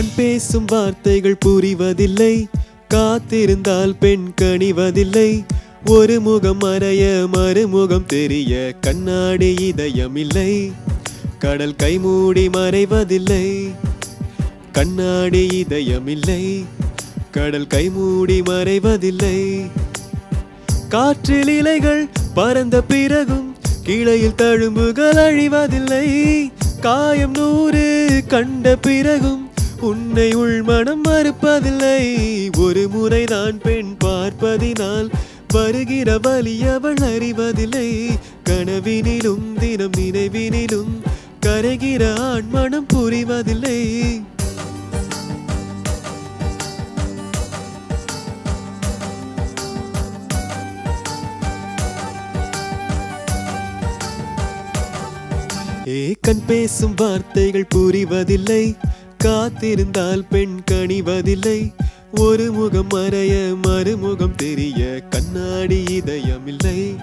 கண் பேசும் வார்த்தைகள் புரிவதில்லை. காத்திருந்தால் பெண் கணிவதில்லை ஒரு முகம் மறைய மறுமுகம் தெரிய கண்ணாடி இதயம் இல்லை கடல் கைமூடி மறைவதில்லை. கண்ணாடி இதயம் இல்லை கடல் கைமூடி மறைவதில்லை. காற்றில் இலைகள் பறந்த பிறகும் கிளையில் தழும்புகள் அழிவதில்லை. காயம் நூறு கண்ட பிறகும் உன்னை உள்மனம் மறுப்பதில்லை. ஒரு முறைதான் பெண் பார்ப்பதினால் வருகிற வழி அவள் அறிவதில்லை. கனவினிலும் தினம் நினைவினிலும் கரைகிற ஆண் மனம் புரிவதில்லை. ஏ கண் பேசும் வார்த்தைகள் புரிவதில்லை. காத்திருந்தால் பெண் கணிவதில்லை ஒரு முகம் மறைய மறுமுகம் தெரிய கண்ணாடி இதயம் இல்லை.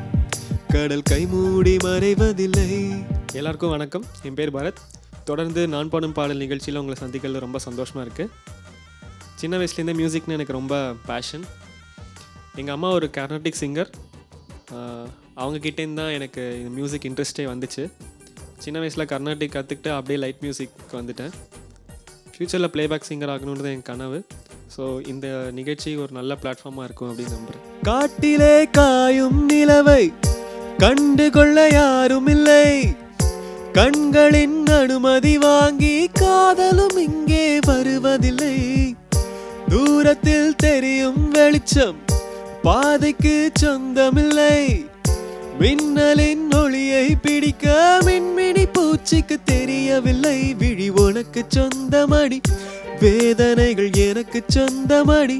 கடல் கைமூடி மறைவதில்லை. எல்லாருக்கும் வணக்கம். என் பேர் பரத். தொடர்ந்து நான் பாடும் பாடல் நிகழ்ச்சியில் உங்களை சந்திக்கிறது ரொம்ப சந்தோஷமாக இருக்குது சின்ன வயசுலேருந்தே மியூசிக்னு எனக்கு ரொம்ப பேஷன் எங்கள் அம்மா ஒரு கர்நாட்டிக் சிங்கர் அவங்கக்கிட்டேருந்து தான் எனக்கு இந்த மியூசிக் இன்ட்ரெஸ்டே வந்துச்சு. சின்ன வயசில் கர்நாட்டிக் கற்றுக்கிட்டு அப்படியே லைட் மியூசிக் வந்துட்டேன். ஃப்யூச்சரில் பிளேபேக் சிங்கர் ஆகணுன்றது என் கனவு. ஸோ இந்த நிகழ்ச்சி ஒரு நல்ல பிளாட்ஃபார்மாக இருக்கும் அப்படின்னு நம்புகிறேன் காட்டிலே காயும் நிலவை கண்டு கொள்ள யாரும் இல்லை. கண்களின் அனுமதி வாங்கி காதலும் இங்கே வருவதில்லை. தூரத்தில் தெரியும் வெளிச்சம் பாதைக்கு சொந்தமில்லை. மின்னலின் ஒளியை பிடிக்க மின் பூச்சிக்கு தெரியவில்லை. விழி உனக்கு சொந்தமடி. வேதனைகள் எனக்கு சொந்தமடி.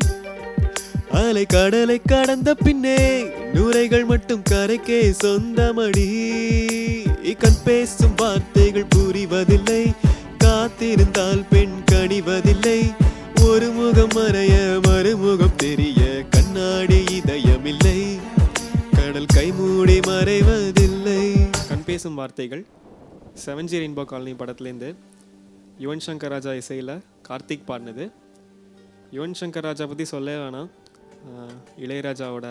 அலை கடலை கடந்த பின்னே நுரைகள் மட்டும் கரைக்கே சொந்தமடி. கண் பேசும் வார்த்தைகள் புரிவதில்லை. காத்திருந்தால் பெண் கணிவதில்லை ஒரு முகம் மறைய மறுமுகம் தெரிய கண்ணாடி இதயமில்லை. கடல் கைமூடி மறைவதில்லை. கண் பேசும் வார்த்தைகள் செவன் ஜி ரெயின்போ காலனி படத்துலேருந்து யுவன் சங்கர் ராஜா இசையில் கார்த்திக் பாடினது. யுவன் சங்கர் ராஜா பற்றி சொல்ல வேணாம். இளையராஜாவோட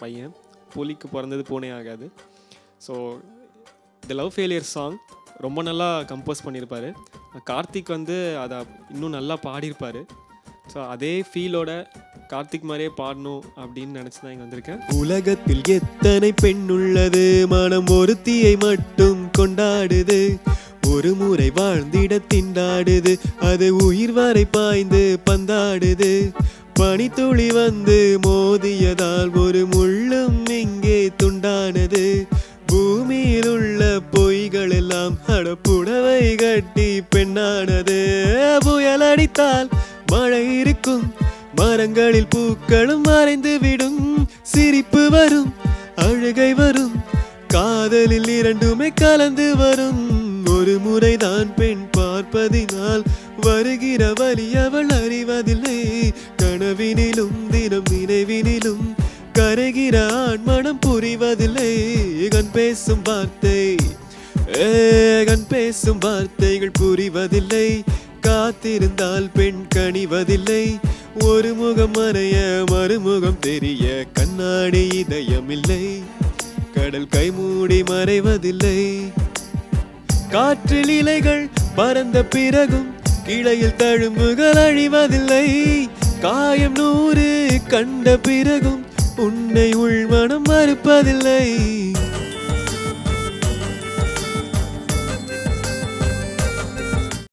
பையன். புலிக்கு பிறந்தது பூனே ஆகாது. So the love failure song ரொம்ப நல்லா கம்போஸ் பண்ணியிருப்பார் கார்த்திக் வந்து அதை இன்னும் நல்லா பாடியிருப்பார் ஸோ அதே ஃபீலோட கார்த்திக் மாதிரியே பாடணும் அப்படின்னு நினச்சி தான் இங்கே வந்திருக்கேன். உலகத்தில் எத்தனை பெண் உள்ளது? மனம் ஒருத்தியை மட்டும் கொண்டாடுது. ஒரு முறை வாழ்ந்திட திண்டாடுது. அது உயிர் வரை பாய்ந்து பந்தாடுது. பனித்துளி வந்து மோதியதால் ஒரு முள்ளும் இங்கே துண்டானது. பூமியில் உள்ள பொய்கள் எல்லாம் அடப்புடவை கட்டி பெண்ணானது. புயல் அடித்தால் மழை இருக்கும். மரங்களில் பூக்களும் மறைந்து விடும். சிரிப்பு வரும். அழுகை வரும். காதலில் இரண்டுமே கலந்து வரும். ஒரு முறைதான் பெண் பார்ப்பதினால் வருகிற வழி அவள் அறிவதில்லை. கனவினிலும் தினம் நினைவினிலும் கரைகிற ஆண் மனம் புரிவதில்லை. கண் பேசும் வார்த்தை ஏகன் பேசும் வார்த்தைகள் புரிவதில்லை. காத்திருந்தால் பெண் கணிவதில்லை ஒரு முகம் மறைய மறுமுகம் தெரிய கண்ணாடி இதயமில்லை. கடல் கைமூடி மறைவதில்லை. காற்றில் இலைகள் பறந்த பிறகும் கிளையில் தழும்புகள் அழிவதில்லை. காயம் நூறு கண்ட பிறகும் உன்னை உள்மனம் மறுப்பதில்லை.